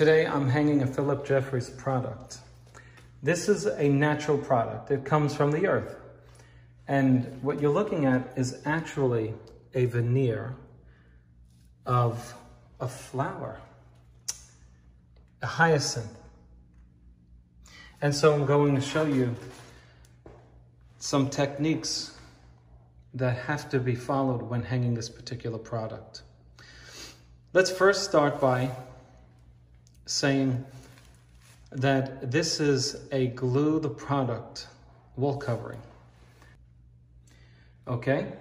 Today I'm hanging a Phillip Jeffries product. This is a natural product. It comes from the earth. And what you're looking at is actually a veneer of a flower, a hyacinth. And so I'm going to show you some techniques that have to be followed when hanging this particular product. Let's first start by saying that this is a glue the product wall covering. Okay?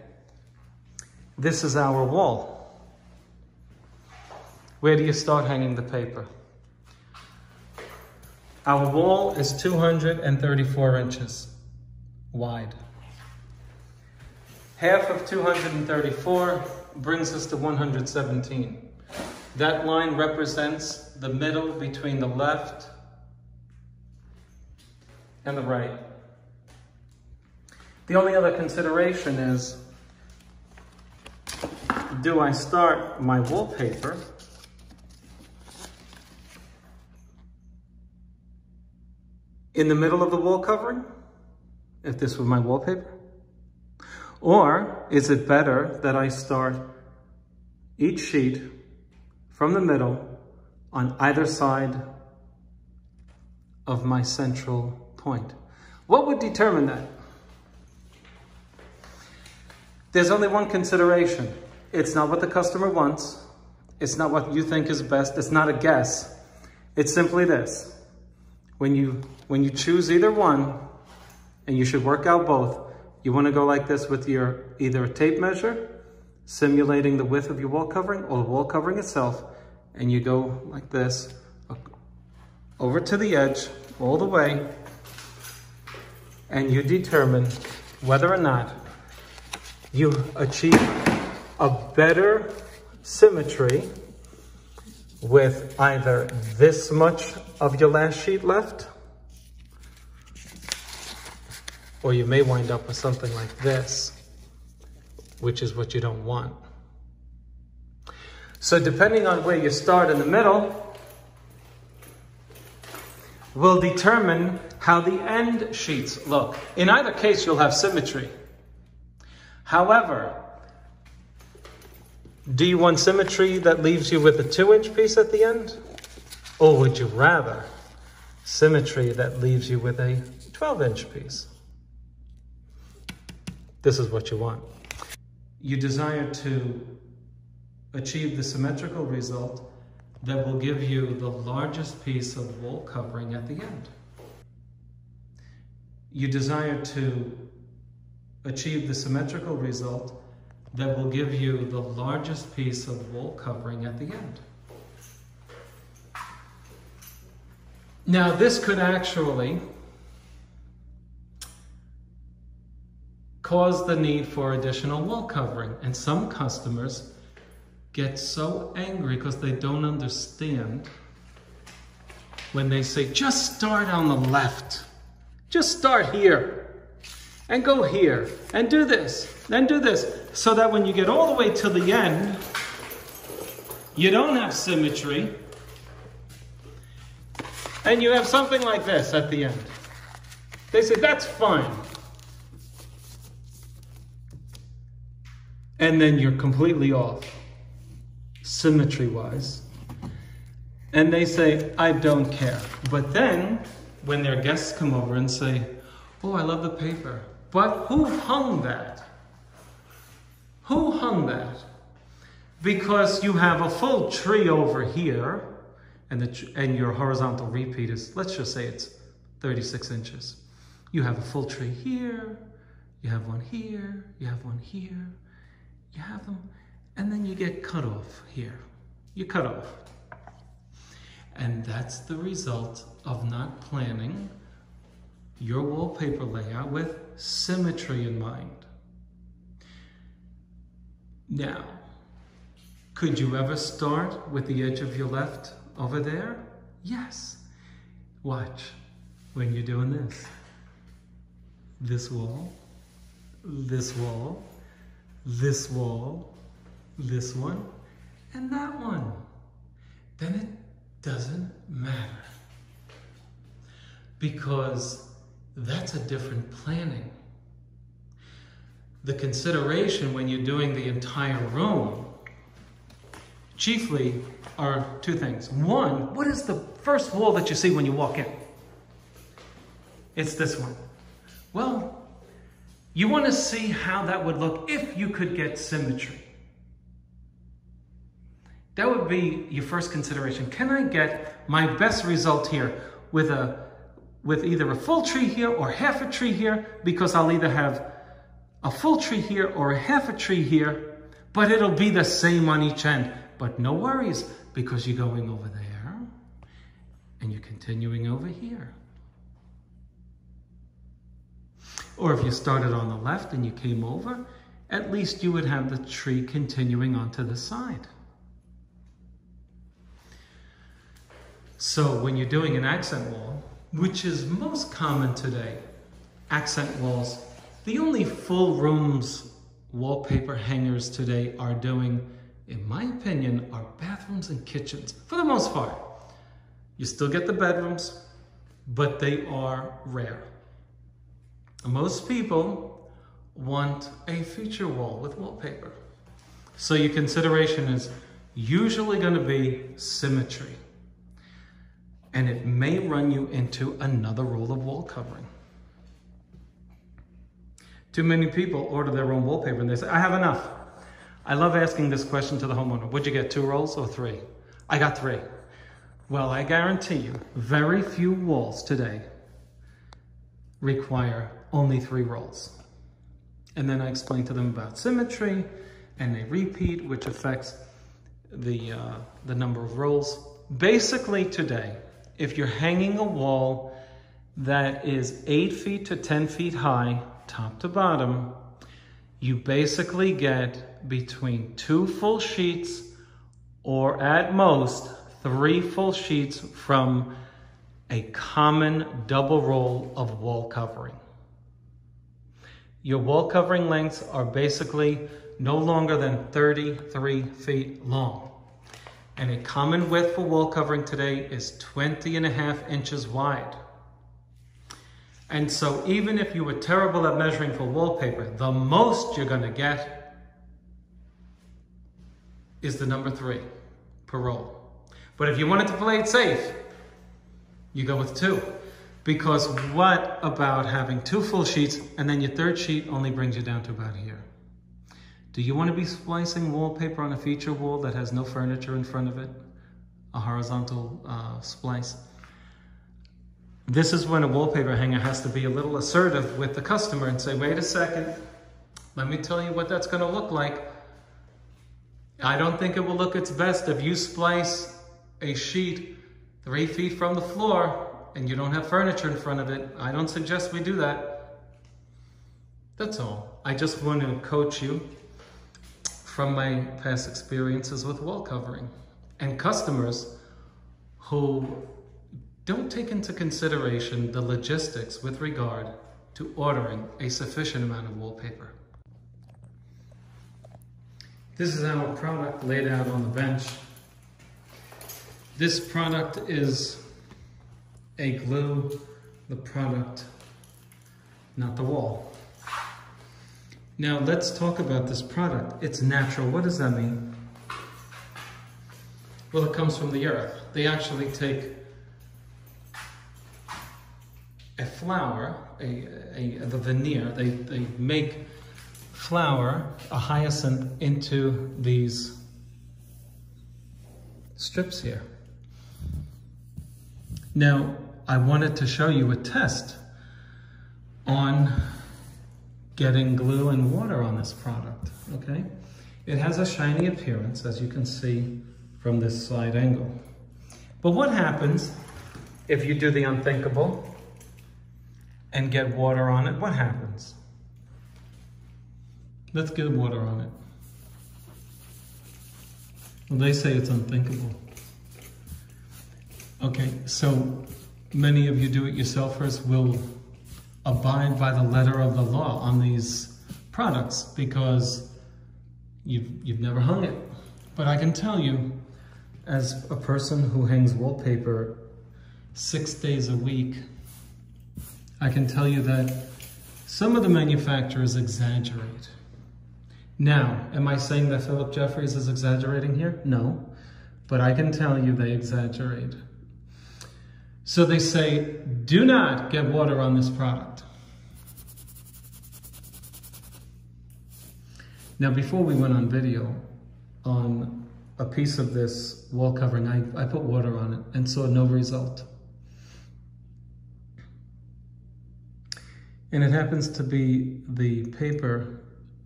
This is our wall. Where do you start hanging the paper? Our wall is 234 inches wide. Half of 234 brings us to 117. That line represents the middle between the left and the right. The only other consideration is, do I start my wallpaper in the middle of the wall covering, if this was my wallpaper? Or is it better that I start each sheet from the middle on either side of my central point. What would determine that? There's only one consideration. It's not what the customer wants. It's not what you think is best. It's not a guess. It's simply this. When you, when you choose either one, and you should work out both, you want to go like this with your either tape measure simulating the width of your wall covering or the wall covering itself. And you go like this, over to the edge, all the way, and you determine whether or not you achieve a better symmetry with either this much of your last sheet left, or you may wind up with something like this which is what you don't want. So depending on where you start in the middle, will determine how the end sheets look. In either case, you'll have symmetry. However, do you want symmetry that leaves you with a two inch piece at the end? Or would you rather symmetry that leaves you with a 12 inch piece? This is what you want you desire to achieve the symmetrical result that will give you the largest piece of wool covering at the end. You desire to achieve the symmetrical result that will give you the largest piece of wool covering at the end. Now this could actually cause the need for additional wall covering. And some customers get so angry because they don't understand when they say, just start on the left. Just start here and go here and do this, then do this. So that when you get all the way to the end, you don't have symmetry and you have something like this at the end. They say, that's fine. And then you're completely off, symmetry wise. And they say, I don't care. But then, when their guests come over and say, Oh, I love the paper, but who hung that? Who hung that? Because you have a full tree over here, and, the, and your horizontal repeat is, let's just say it's 36 inches. You have a full tree here, you have one here, you have one here, you have them, and then you get cut off here. You cut off. And that's the result of not planning your wallpaper layout with symmetry in mind. Now, could you ever start with the edge of your left over there? Yes. Watch when you're doing this. This wall, this wall, this wall, this one, and that one. Then it doesn't matter. Because that's a different planning. The consideration when you're doing the entire room chiefly are two things. One, what is the first wall that you see when you walk in? It's this one. Well, you want to see how that would look if you could get symmetry. That would be your first consideration. Can I get my best result here with a with either a full tree here or half a tree here because I'll either have a full tree here or a half a tree here, but it'll be the same on each end. But no worries because you're going over there and you're continuing over here. Or if you started on the left and you came over, at least you would have the tree continuing onto the side. So when you're doing an accent wall, which is most common today, accent walls, the only full rooms wallpaper hangers today are doing, in my opinion, are bathrooms and kitchens, for the most part. You still get the bedrooms, but they are rare. Most people want a feature wall with wallpaper. So your consideration is usually going to be symmetry. And it may run you into another roll of wall covering. Too many people order their own wallpaper and they say, I have enough. I love asking this question to the homeowner. Would you get two rolls or three? I got three. Well, I guarantee you, very few walls today require only three rolls. And then I explain to them about symmetry and a repeat, which affects the, uh, the number of rolls. Basically today, if you're hanging a wall that is eight feet to 10 feet high, top to bottom, you basically get between two full sheets or at most three full sheets from a common double roll of wall covering. Your wall covering lengths are basically no longer than 33 feet long. And a common width for wall covering today is 20 and a half inches wide. And so even if you were terrible at measuring for wallpaper, the most you're gonna get is the number three per roll. But if you wanted to play it safe, you go with two. Because what about having two full sheets and then your third sheet only brings you down to about here? Do you want to be splicing wallpaper on a feature wall that has no furniture in front of it? A horizontal uh, splice? This is when a wallpaper hanger has to be a little assertive with the customer and say, wait a second, let me tell you what that's going to look like. I don't think it will look its best if you splice a sheet three feet from the floor and you don't have furniture in front of it, I don't suggest we do that. That's all. I just want to coach you from my past experiences with wall covering and customers who don't take into consideration the logistics with regard to ordering a sufficient amount of wallpaper. This is our product laid out on the bench. This product is a glue the product, not the wall. Now let's talk about this product. It's natural. What does that mean? Well, it comes from the earth. They actually take a flower, a, a, the veneer, they, they make flower, a hyacinth, into these strips here. Now, I wanted to show you a test on getting glue and water on this product, okay? It has a shiny appearance, as you can see from this side angle. But what happens if you do the unthinkable and get water on it? What happens? Let's get water on it. Well, they say it's unthinkable. Okay, so many of you do-it-yourselfers will abide by the letter of the law on these products because you've, you've never hung it. But I can tell you, as a person who hangs wallpaper six days a week, I can tell you that some of the manufacturers exaggerate. Now, am I saying that Phillip Jeffries is exaggerating here? No, but I can tell you they exaggerate. So they say, do not get water on this product. Now, before we went on video, on a piece of this wall covering, I, I put water on it and saw no result. And it happens to be the paper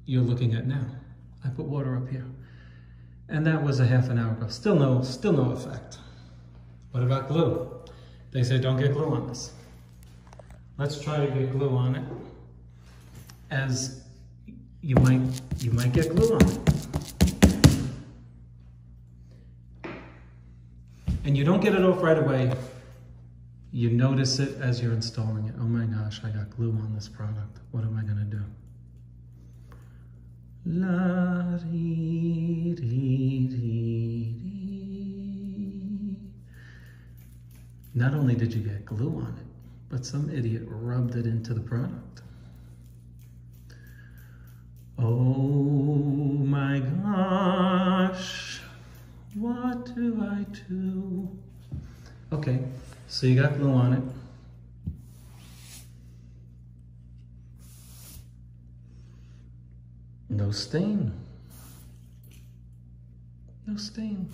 you're looking at now. I put water up here. And that was a half an hour ago. Still no, still no effect. What about glue? They say don't get glue on this. Let's try to get glue on it. As you might, you might get glue on it. And you don't get it off right away. You notice it as you're installing it. Oh my gosh, I got glue on this product. What am I gonna do? La dee dee dee. Not only did you get glue on it, but some idiot rubbed it into the product. Oh my gosh, what do I do? Okay, so you got glue on it. No stain. No stain.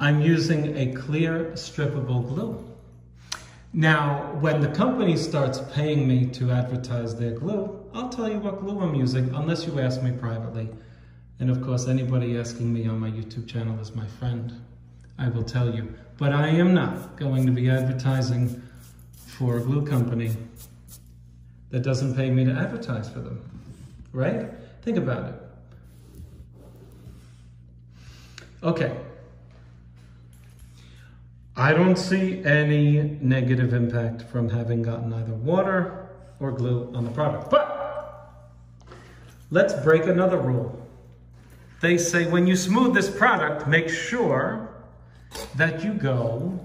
I'm using a clear strippable glue. Now, when the company starts paying me to advertise their glue, I'll tell you what glue I'm using, unless you ask me privately. And of course, anybody asking me on my YouTube channel is my friend. I will tell you. But I am not going to be advertising for a glue company that doesn't pay me to advertise for them, right? Think about it. Okay. I don't see any negative impact from having gotten either water or glue on the product. But let's break another rule. They say when you smooth this product, make sure that you go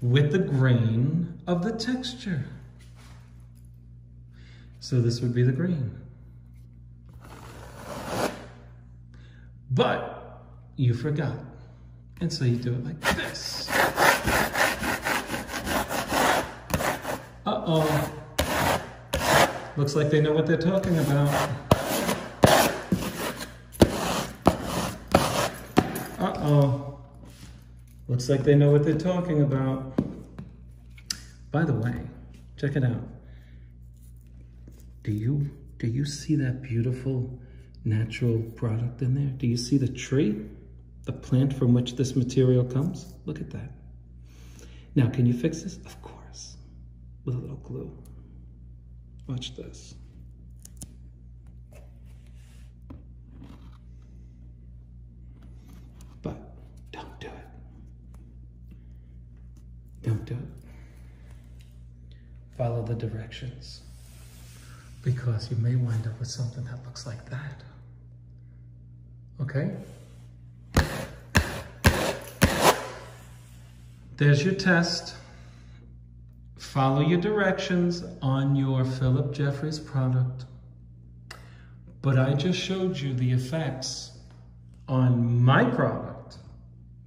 with the grain of the texture. So this would be the green. But you forgot. And so you do it like this. Uh-oh. Looks like they know what they're talking about. Uh-oh. Looks like they know what they're talking about. By the way, check it out. Do you, do you see that beautiful natural product in there? Do you see the tree? The plant from which this material comes? Look at that. Now, can you fix this? Of course, with a little glue. Watch this. But don't do it. Don't do it. Follow the directions because you may wind up with something that looks like that. Okay? There's your test. Follow your directions on your Phillip Jeffries product. But I just showed you the effects on my product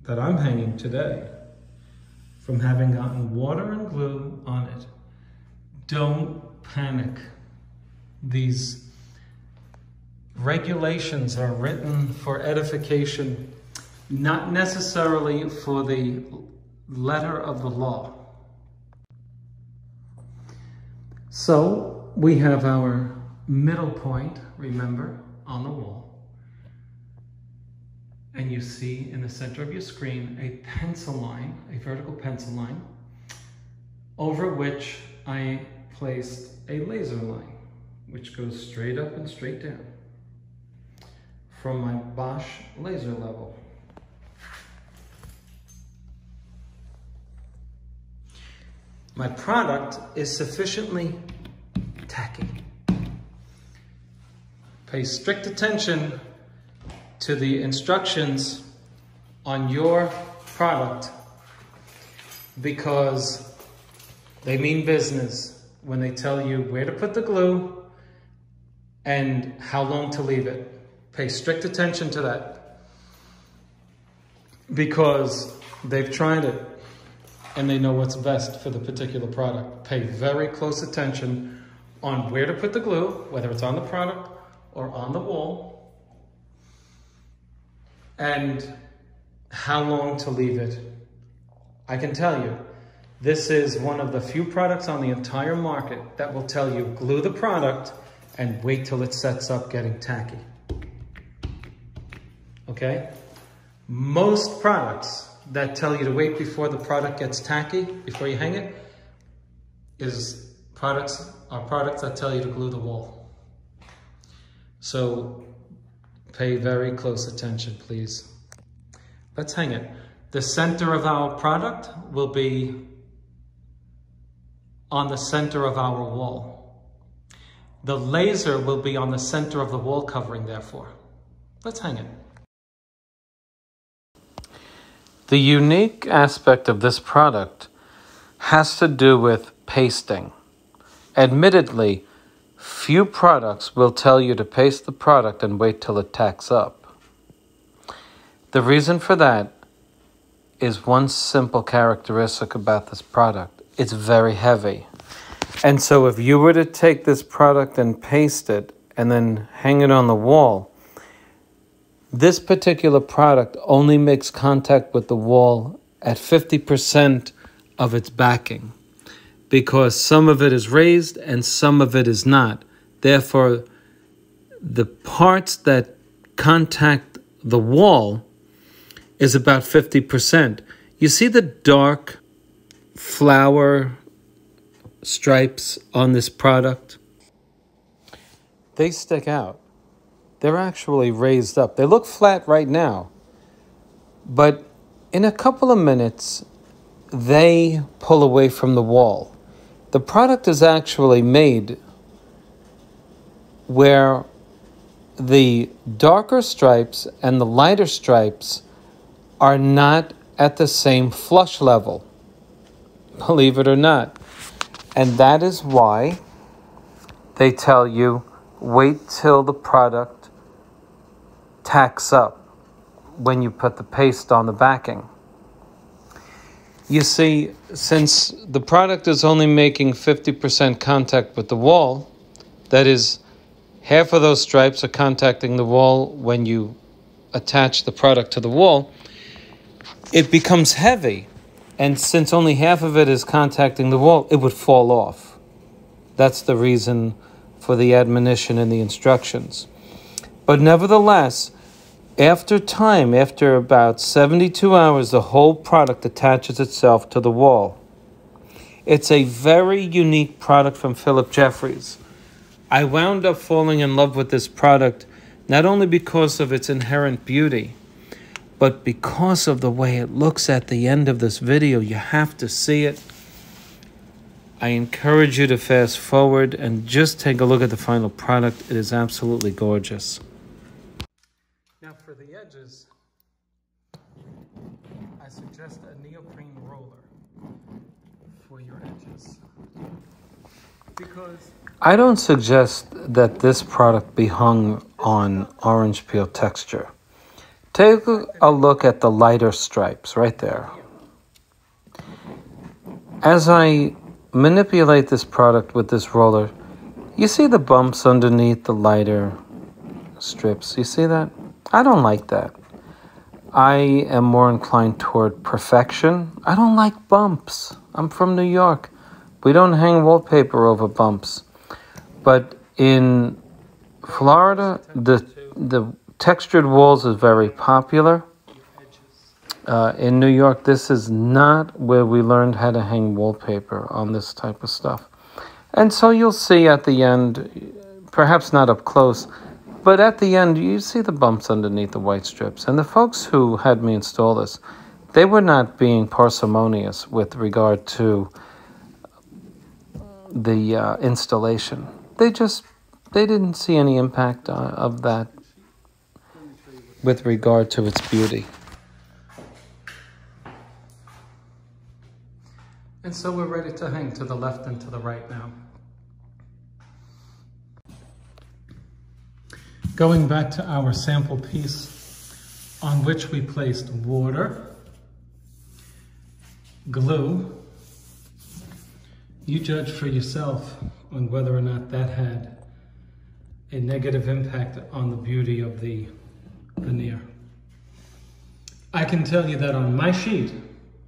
that I'm hanging today from having gotten water and glue on it. Don't panic. These regulations are written for edification, not necessarily for the letter of the law. So we have our middle point, remember, on the wall. And you see in the center of your screen a pencil line, a vertical pencil line, over which I placed a laser line, which goes straight up and straight down from my Bosch laser level. My product is sufficiently tacky. Pay strict attention to the instructions on your product because they mean business when they tell you where to put the glue and how long to leave it. Pay strict attention to that because they've tried it and they know what's best for the particular product. Pay very close attention on where to put the glue, whether it's on the product or on the wall, and how long to leave it. I can tell you, this is one of the few products on the entire market that will tell you glue the product and wait till it sets up getting tacky. Okay? Most products that tell you to wait before the product gets tacky, before you hang it, is products are products that tell you to glue the wall. So pay very close attention, please. Let's hang it. The center of our product will be on the center of our wall. The laser will be on the center of the wall covering, therefore. Let's hang it. The unique aspect of this product has to do with pasting. Admittedly, few products will tell you to paste the product and wait till it tacks up. The reason for that is one simple characteristic about this product. It's very heavy. And so if you were to take this product and paste it and then hang it on the wall, this particular product only makes contact with the wall at 50% of its backing because some of it is raised and some of it is not. Therefore, the parts that contact the wall is about 50%. You see the dark flower stripes on this product? They stick out they're actually raised up. They look flat right now, but in a couple of minutes, they pull away from the wall. The product is actually made where the darker stripes and the lighter stripes are not at the same flush level, believe it or not. And that is why they tell you wait till the product tacks up when you put the paste on the backing. You see, since the product is only making 50% contact with the wall, that is, half of those stripes are contacting the wall when you attach the product to the wall, it becomes heavy. And since only half of it is contacting the wall, it would fall off. That's the reason for the admonition in the instructions. But nevertheless, after time, after about 72 hours, the whole product attaches itself to the wall. It's a very unique product from Phillip Jeffries. I wound up falling in love with this product not only because of its inherent beauty, but because of the way it looks at the end of this video. You have to see it. I encourage you to fast forward and just take a look at the final product. It is absolutely gorgeous. Now for the edges, I suggest a neoprene roller for your edges. Because I don't suggest that this product be hung on orange peel texture. Take a look at the lighter stripes right there. As I manipulate this product with this roller, you see the bumps underneath the lighter strips. You see that? I don't like that. I am more inclined toward perfection. I don't like bumps. I'm from New York. We don't hang wallpaper over bumps. But in Florida, the the textured walls is very popular. Uh, in New York, this is not where we learned how to hang wallpaper on this type of stuff. And so you'll see at the end, perhaps not up close, but at the end, you see the bumps underneath the white strips. And the folks who had me install this, they were not being parsimonious with regard to the uh, installation. They just they didn't see any impact uh, of that with regard to its beauty. And so we're ready to hang to the left and to the right now. Going back to our sample piece on which we placed water, glue, you judge for yourself on whether or not that had a negative impact on the beauty of the veneer. I can tell you that on my sheet,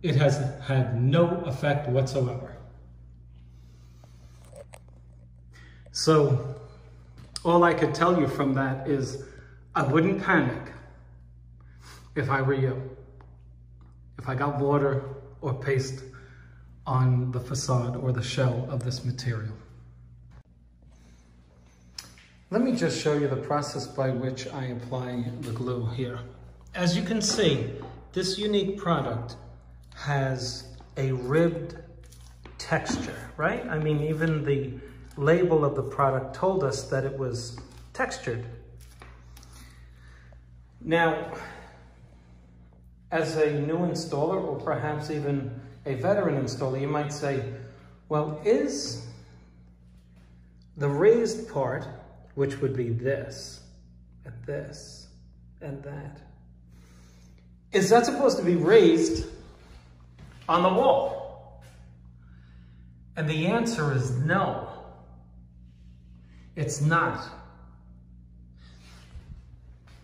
it has had no effect whatsoever. So all I could tell you from that is I wouldn't panic if I were you. If I got water or paste on the facade or the shell of this material. Let me just show you the process by which I apply the glue here. As you can see, this unique product has a ribbed texture, right? I mean, even the label of the product told us that it was textured. Now, as a new installer or perhaps even a veteran installer, you might say, well, is the raised part, which would be this, and this, and that, is that supposed to be raised on the wall? And the answer is no. It's not.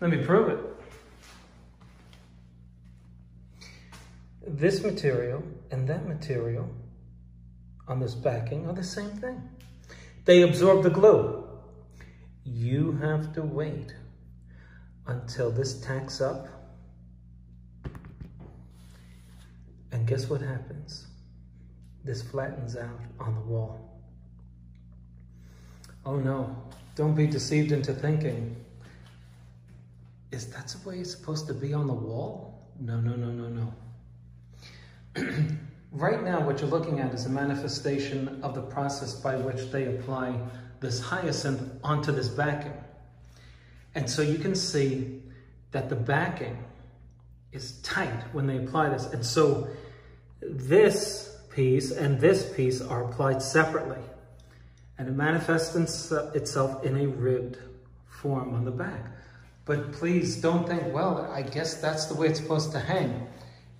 Let me prove it. This material and that material on this backing are the same thing. They absorb the glue. You have to wait until this tacks up. And guess what happens? This flattens out on the wall. Oh no, don't be deceived into thinking, is that the way it's supposed to be on the wall? No, no, no, no, no. right now, what you're looking at is a manifestation of the process by which they apply this hyacinth onto this backing. And so you can see that the backing is tight when they apply this. And so this piece and this piece are applied separately and it manifests itself in a ribbed form on the back. But please don't think, well, I guess that's the way it's supposed to hang.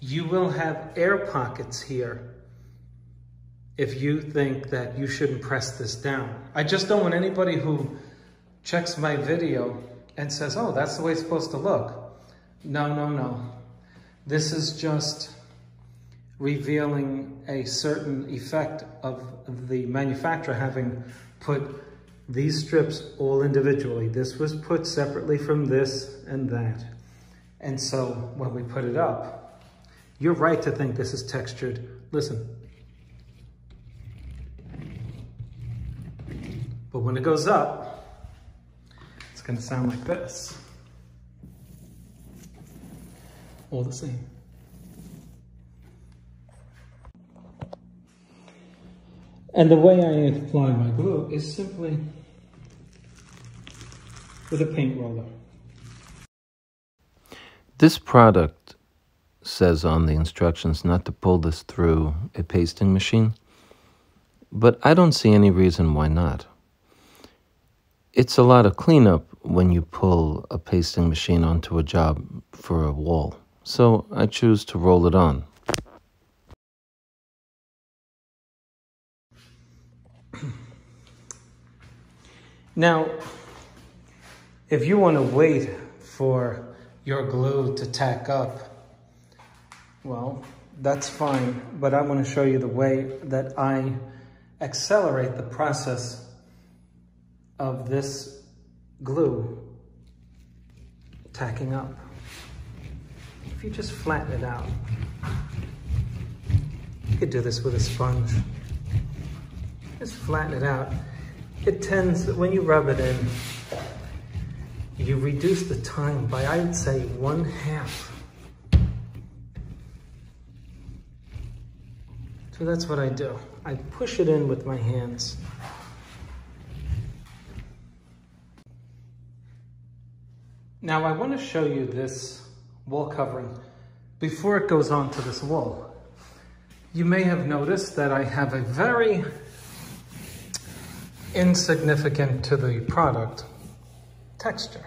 You will have air pockets here if you think that you shouldn't press this down. I just don't want anybody who checks my video and says, oh, that's the way it's supposed to look. No, no, no. This is just revealing a certain effect of the manufacturer having put these strips all individually. This was put separately from this and that. And so when we put it up, you're right to think this is textured. Listen. But when it goes up, it's gonna sound like this. All the same. And the way I apply my glue is simply with a paint roller. This product says on the instructions not to pull this through a pasting machine, but I don't see any reason why not. It's a lot of cleanup when you pull a pasting machine onto a job for a wall, so I choose to roll it on. Now, if you want to wait for your glue to tack up, well, that's fine, but I want to show you the way that I accelerate the process of this glue tacking up. If you just flatten it out, you could do this with a sponge. Just flatten it out it tends, that when you rub it in, you reduce the time by, I would say, one half. So that's what I do. I push it in with my hands. Now I want to show you this wall covering before it goes onto this wall. you may have noticed that I have a very insignificant to the product texture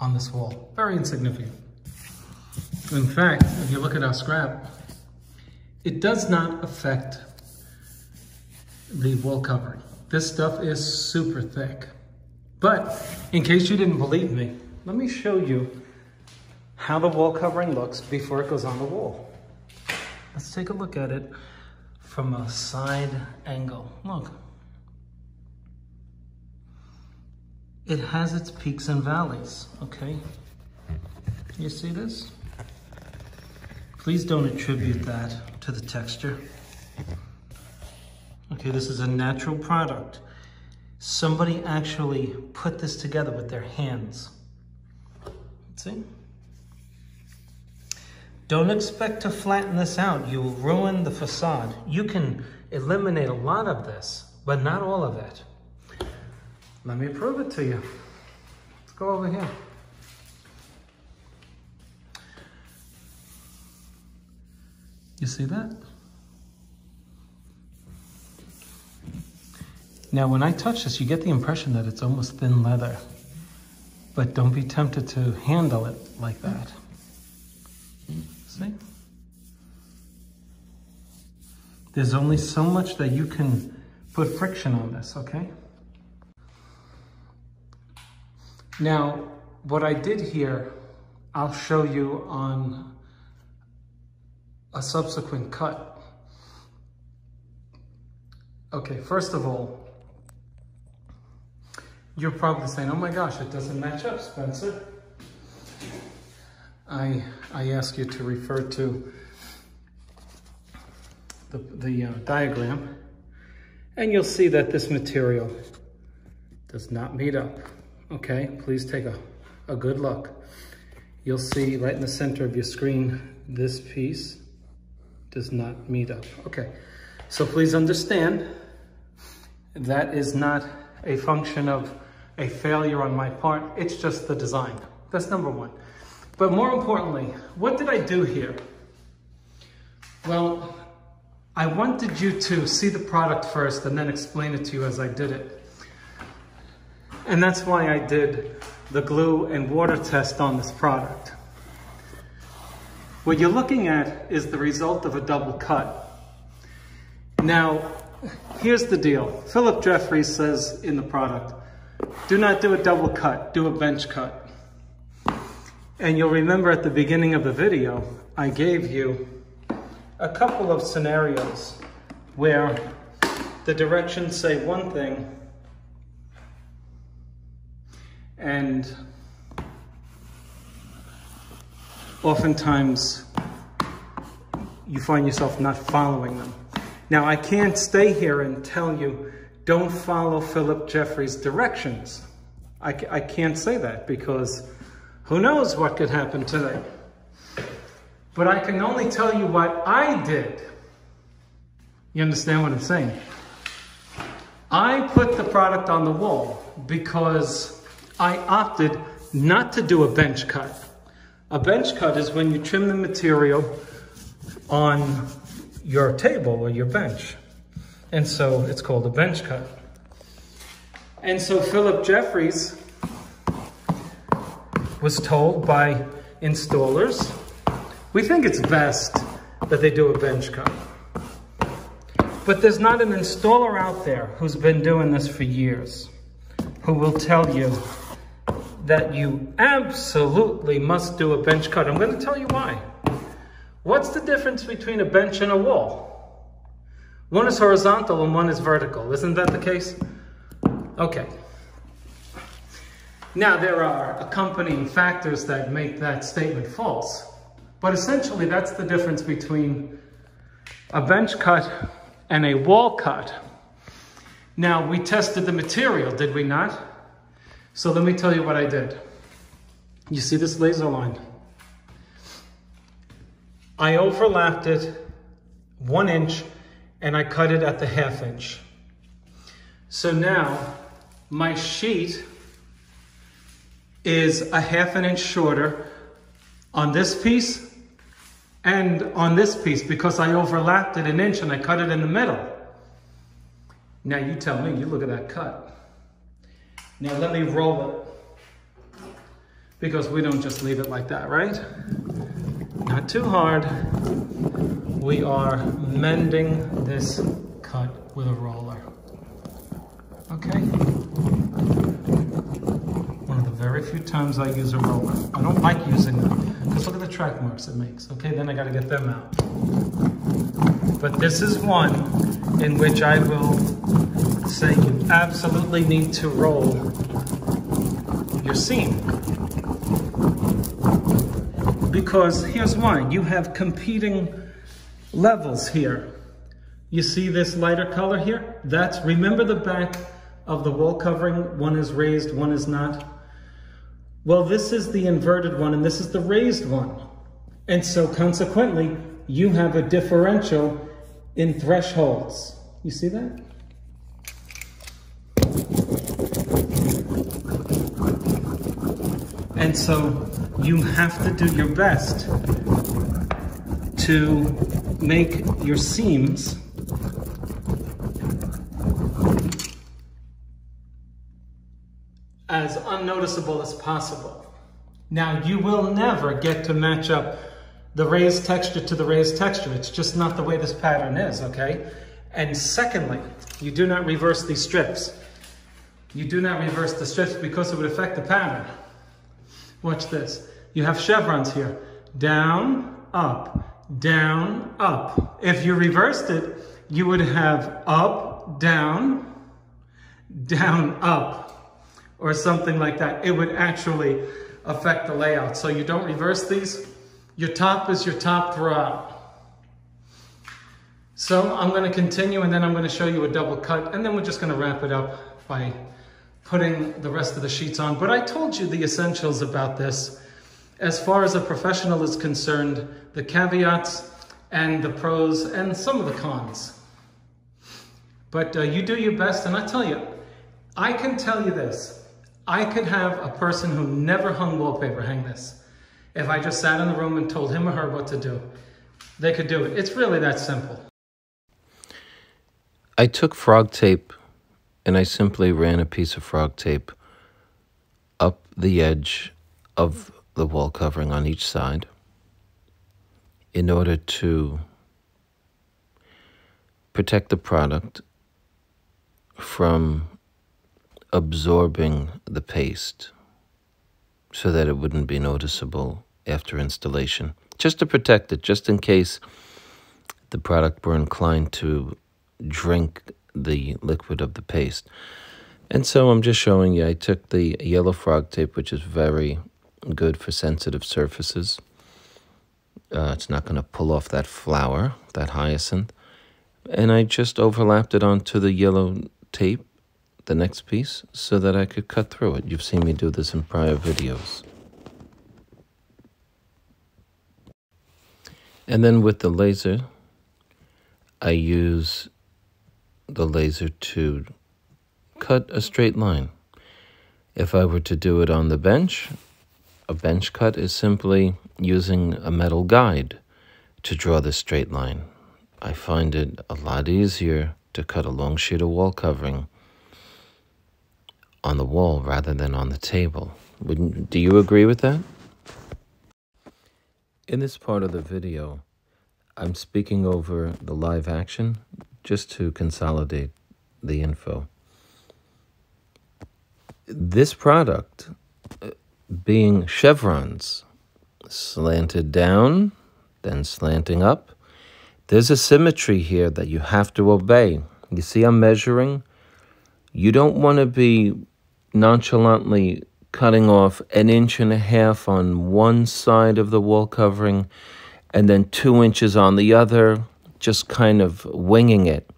on this wall. Very insignificant. In fact, if you look at our scrap, it does not affect the wall covering. This stuff is super thick. But in case you didn't believe me, let me show you how the wall covering looks before it goes on the wall. Let's take a look at it from a side angle. Look. It has its peaks and valleys, okay? You see this? Please don't attribute that to the texture. Okay, this is a natural product. Somebody actually put this together with their hands. See? Don't expect to flatten this out. You will ruin the facade. You can eliminate a lot of this, but not all of it. Let me prove it to you. Let's go over here. You see that? Now, when I touch this, you get the impression that it's almost thin leather. But don't be tempted to handle it like that. See? There's only so much that you can put friction on this, okay? Now, what I did here, I'll show you on a subsequent cut. Okay, first of all, you're probably saying, oh my gosh, it doesn't match up, Spencer. I, I ask you to refer to the, the uh, diagram and you'll see that this material does not meet up. Okay, please take a, a good look. You'll see right in the center of your screen, this piece does not meet up. Okay, so please understand that is not a function of a failure on my part. It's just the design. That's number one. But more importantly, what did I do here? Well, I wanted you to see the product first and then explain it to you as I did it. And that's why I did the glue and water test on this product. What you're looking at is the result of a double cut. Now, here's the deal. Phillip Jeffries says in the product, do not do a double cut, do a bench cut. And you'll remember at the beginning of the video, I gave you a couple of scenarios where the directions say one thing and oftentimes you find yourself not following them. Now, I can't stay here and tell you, don't follow Phillip Jeffries' directions. I, I can't say that because who knows what could happen today. But I can only tell you what I did. You understand what I'm saying? I put the product on the wall because I opted not to do a bench cut. A bench cut is when you trim the material on your table or your bench. And so it's called a bench cut. And so Phillip Jeffries was told by installers, we think it's best that they do a bench cut. But there's not an installer out there who's been doing this for years who will tell you that you absolutely must do a bench cut. I'm going to tell you why. What's the difference between a bench and a wall? One is horizontal and one is vertical. Isn't that the case? Okay. Now, there are accompanying factors that make that statement false. But essentially, that's the difference between a bench cut and a wall cut. Now, we tested the material, did we not? So let me tell you what I did. You see this laser line? I overlapped it one inch and I cut it at the half inch. So now my sheet is a half an inch shorter on this piece And on this piece, because I overlapped it an inch and I cut it in the middle. Now you tell me, you look at that cut. Now let me roll it. Because we don't just leave it like that, right? Not too hard. We are mending this cut with a roller. Okay? Very few times I use a roller. I don't like using them because look at the track marks it makes. Okay, then I gotta get them out. But this is one in which I will say you absolutely need to roll your seam. Because here's why, you have competing levels here. You see this lighter color here? That's, remember the back of the wall covering, one is raised, one is not? Well, this is the inverted one and this is the raised one. And so consequently, you have a differential in thresholds. You see that? And so you have to do your best to make your seams as unnoticeable as possible. Now, you will never get to match up the raised texture to the raised texture. It's just not the way this pattern is, okay? And secondly, you do not reverse these strips. You do not reverse the strips because it would affect the pattern. Watch this. You have chevrons here. Down, up, down, up. If you reversed it, you would have up, down, down, up, or something like that. It would actually affect the layout. So you don't reverse these. Your top is your top throughout. So I'm gonna continue and then I'm gonna show you a double cut and then we're just gonna wrap it up by putting the rest of the sheets on. But I told you the essentials about this. As far as a professional is concerned, the caveats and the pros and some of the cons. But uh, you do your best and I tell you, I can tell you this. I could have a person who never hung wallpaper hang this. If I just sat in the room and told him or her what to do, they could do it. It's really that simple. I took frog tape and I simply ran a piece of frog tape up the edge of the wall covering on each side in order to protect the product from absorbing the paste so that it wouldn't be noticeable after installation. Just to protect it, just in case the product were inclined to drink the liquid of the paste. And so I'm just showing you, I took the yellow frog tape, which is very good for sensitive surfaces. Uh, it's not going to pull off that flower, that hyacinth. And I just overlapped it onto the yellow tape, the next piece, so that I could cut through it. You've seen me do this in prior videos. And then with the laser, I use the laser to cut a straight line. If I were to do it on the bench, a bench cut is simply using a metal guide to draw the straight line. I find it a lot easier to cut a long sheet of wall covering on the wall rather than on the table. Wouldn't, do you agree with that? In this part of the video, I'm speaking over the live action just to consolidate the info. This product, uh, being chevrons, slanted down, then slanting up, there's a symmetry here that you have to obey. You see, I'm measuring. You don't want to be nonchalantly cutting off an inch and a half on one side of the wall covering and then two inches on the other just kind of winging it.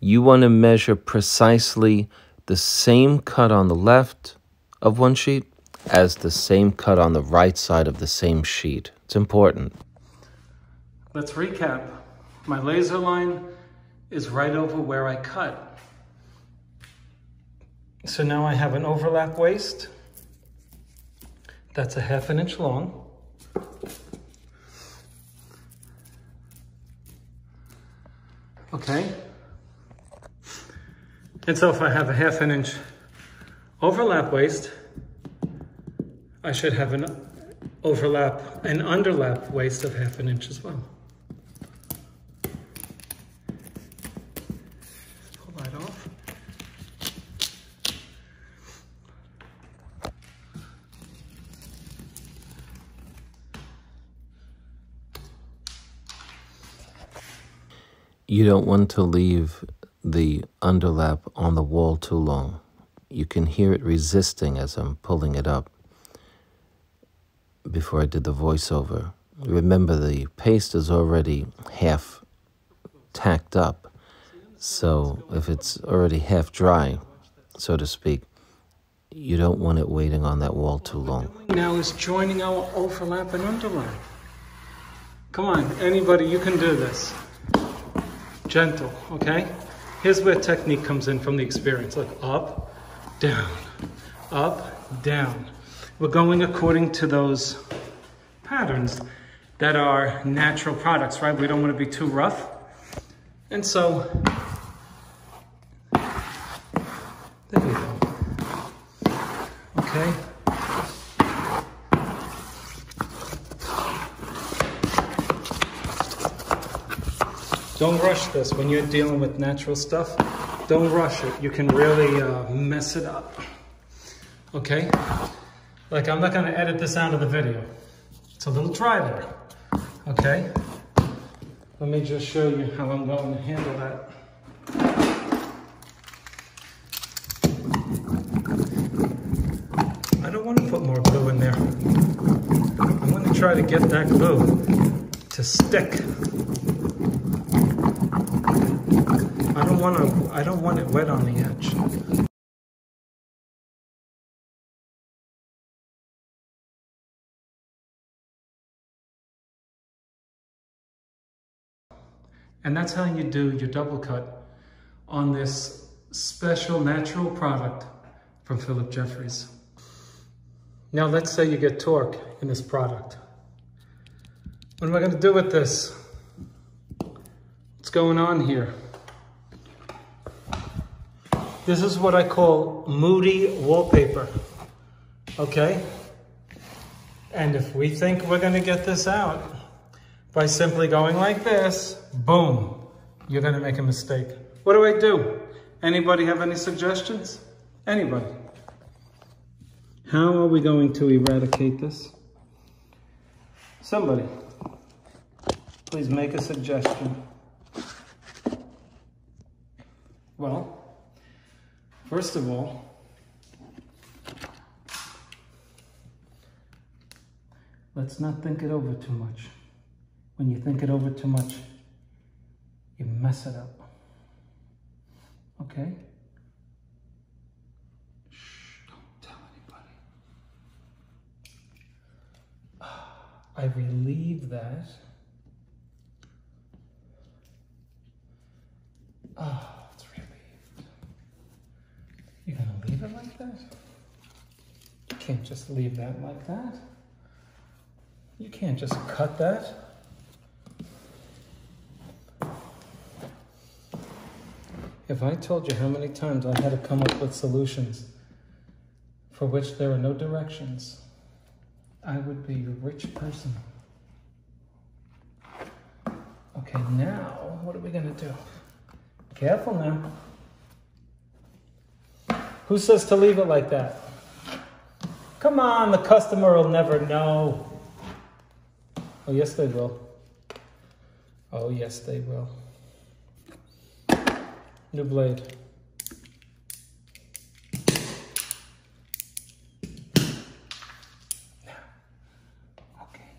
You want to measure precisely the same cut on the left of one sheet as the same cut on the right side of the same sheet. It's important. Let's recap. My laser line is right over where I cut. So now I have an overlap waste that's a half an inch long. Okay. And so if I have a half an inch overlap waste, I should have an overlap, an underlap waste of half an inch as well. You don't want to leave the underlap on the wall too long. You can hear it resisting as I'm pulling it up before I did the voiceover. Remember, the paste is already half tacked up, so if it's already half dry, so to speak, you don't want it waiting on that wall too long. Now is joining our overlap and underlap. Come on, anybody, you can do this. Gentle, okay? Here's where technique comes in from the experience. Look, up, down, up, down. We're going according to those patterns that are natural products, right? We don't want to be too rough. And so, there we go. Okay. Don't rush this when you're dealing with natural stuff. Don't rush it. You can really uh, mess it up. Okay? Like, I'm not going to edit this out of the video. It's a little dry there. Okay? Let me just show you how I'm going to handle that. I don't want to put more glue in there. I'm going to try to get that glue to stick. I don't want to, I don't want it wet on the edge. And that's how you do your double cut on this special natural product from Phillip Jeffries. Now let's say you get torque in this product. What am I gonna do with this? What's going on here? This is what I call moody wallpaper, okay? And if we think we're gonna get this out, by simply going like this, boom, you're gonna make a mistake. What do I do? Anybody have any suggestions? Anybody? How are we going to eradicate this? Somebody, please make a suggestion. Well, first of all, let's not think it over too much. When you think it over too much, you mess it up. Okay? Shh, don't tell anybody. I relieve that. Relieved. You're gonna leave it like that? You can't just leave that like that. You can't just cut that. If I told you how many times I had to come up with solutions for which there are no directions, I would be a rich person. Okay, now, what are we gonna do? Careful now. Who says to leave it like that? Come on, the customer will never know. Oh, yes, they will. Oh, yes, they will. New blade. Okay.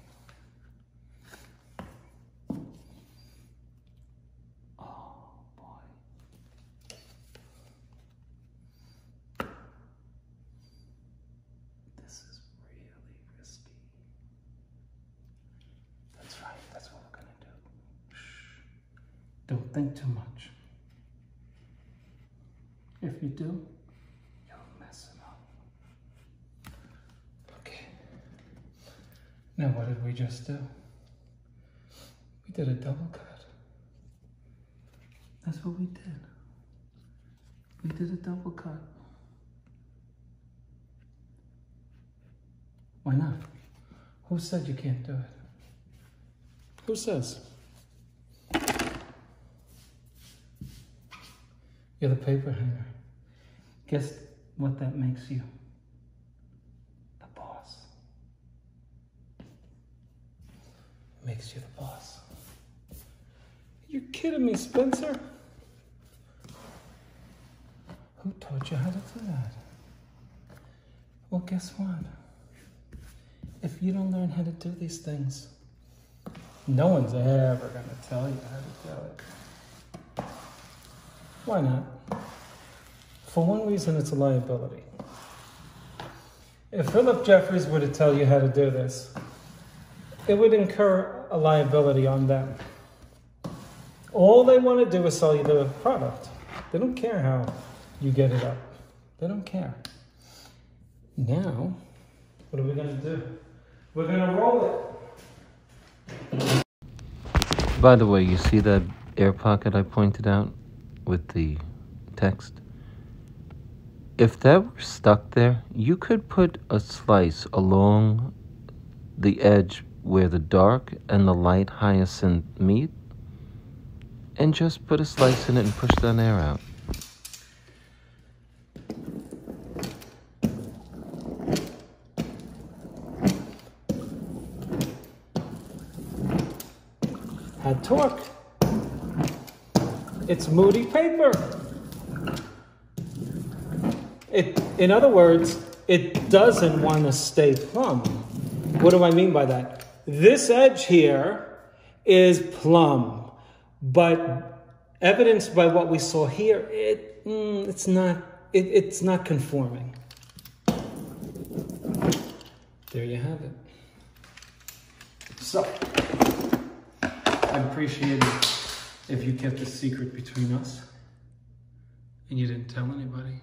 Oh boy. This is really risky. That's right, that's what we're gonna do. Shh. Don't think too much. If you do, you'll mess it up. Okay. Now what did we just do? We did a double cut. That's what we did. We did a double cut. Why not? Who said you can't do it? Who says? You're the paper hanger. Guess what that makes you? The boss. Makes you the boss. You're kidding me, Spencer? Who taught you how to do that? Well, guess what? If you don't learn how to do these things, no one's ever going to tell you how to do it. Why not? For one reason, it's a liability. If Phillip Jeffries were to tell you how to do this, it would incur a liability on them. All they want to do is sell you the product. They don't care how you get it up. They don't care. Now, what are we going to do? We're going to roll it. By the way, you see that air pocket I pointed out with the text? If that were stuck there, you could put a slice along the edge where the dark and the light hyacinth meet and just put a slice in it and push that air out. Had torque. It's moody paper. It, in other words, it doesn't want to stay plumb. What do I mean by that? This edge here is plumb, but evidenced by what we saw here, it, mm, it's, not, it, it's not conforming. There you have it. So, I'd appreciate it if you kept a secret between us and you didn't tell anybody.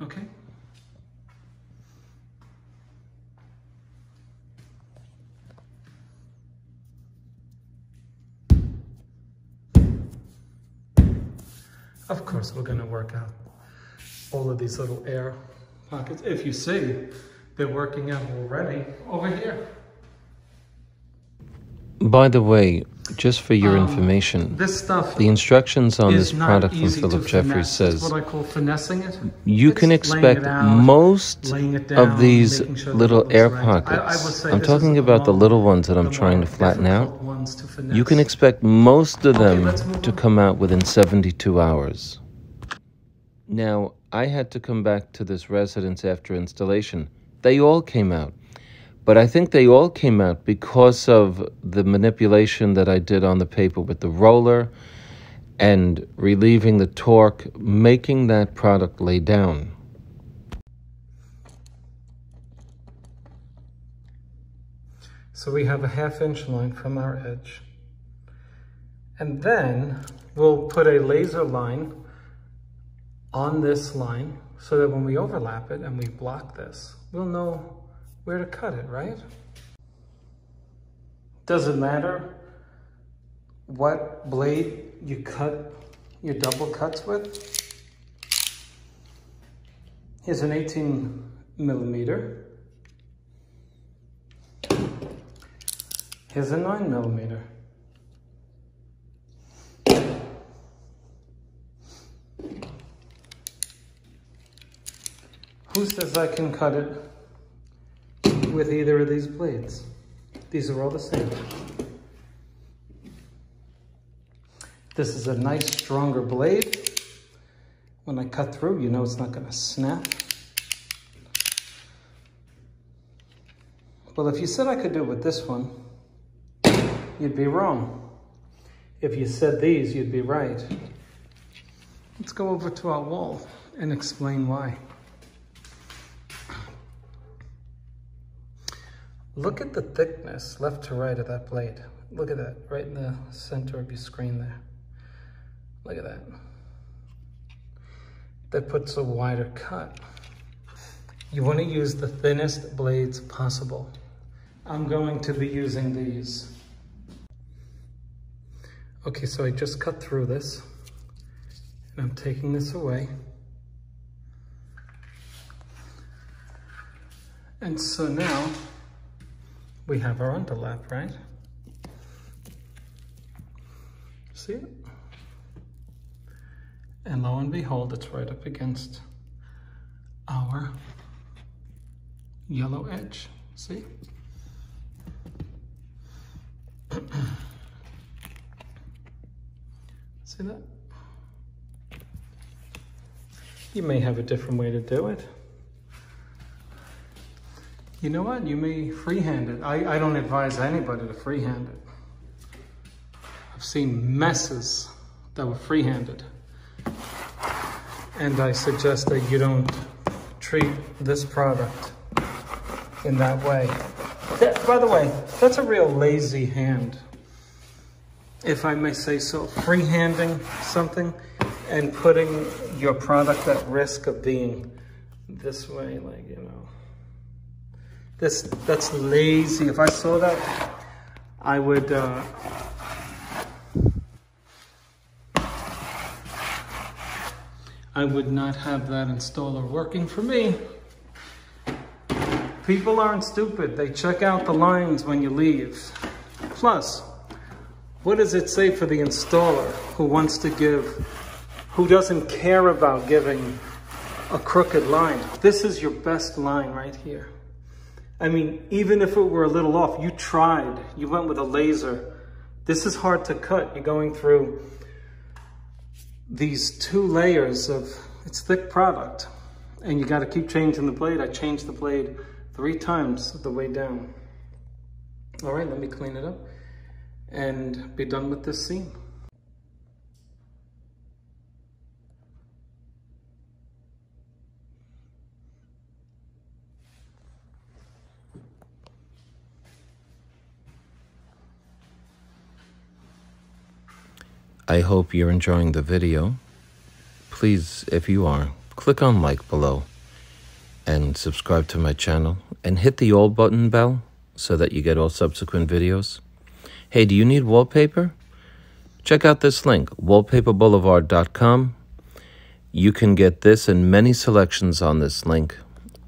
Okay? Of course, we're going to work out all of these little air pockets. If you see, they're working out already over here. By the way, just for your Um, information, This stuff the instructions on this product from Phillip Jeffries says what I call finessing it. you It's can expect out, most it of these sure little air right. I- I pockets. I'm talking about the little ones that I'm trying to flatten out. to. You can expect most of them let's to on. come out within 72 hours. Now, I had to come back to this residence after installation. They all came out. But I think they all came out because of the manipulation that I did on the paper with the roller and relieving the torque, making that product lay down. So we have a half inch line from our edge. And then we'll put a laser line on this line so that when we overlap it and we block this, we'll know where to cut it, right? Does it matter what blade you cut your double cuts with? Here's an 18 millimeter. Here's a 9 millimeter. Who says I can cut it with either of these blades? These are all the same. This is a nice stronger blade. When I cut through, you know it's not gonna snap. Well, if you said I could do it with this one, you'd be wrong. If you said these, you'd be right. Let's go over to our wall and explain why. Look at the thickness left to right of that blade. Look at that, right in the center of your screen there. Look at that. That puts a wider cut. You want to use the thinnest blades possible. I'm going to be using these. Okay, so I just cut through this and I'm taking this away. And so now we have our underlap, right? See it? And lo and behold, it's right up against our yellow edge, see? See that? You may have a different way to do it. You know what? You may freehand it. I, I don't advise anybody to freehand it. I've seen messes that were freehanded. And I suggest that you don't treat this product in that way. That, by the way, that's a real lazy hand if I may say so, freehanding something and putting your product at risk of being this way, like, you know. This, that's lazy. If I saw that, I would, uh, I would not have that installer working for me. People aren't stupid. They check out the lines when you leave. Plus, what does it say for the installer who wants to give, who doesn't care about giving a crooked line? This is your best line right here. I mean, even if it were a little off, you tried, you went with a laser. This is hard to cut. You're going through these two layers of, it's thick product. And you gotta keep changing the blade. I changed the blade three times the way down. All right, let me clean it up and be done with this seam. I hope you're enjoying the video. Please, if you are, click on like below and subscribe to my channel and hit the all button bell so that you get all subsequent videos. Hey, do you need wallpaper? Check out this link, wallpaperboulevard.com. You can get this and many selections on this link.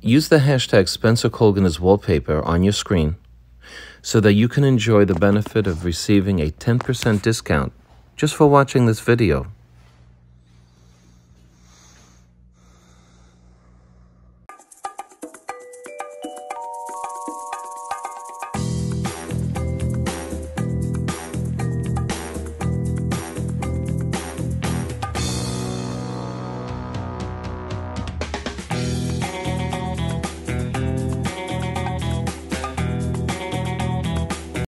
Use the hashtag Spencer Colgan as wallpaper on your screen so that you can enjoy the benefit of receiving a 10% discount just for watching this video.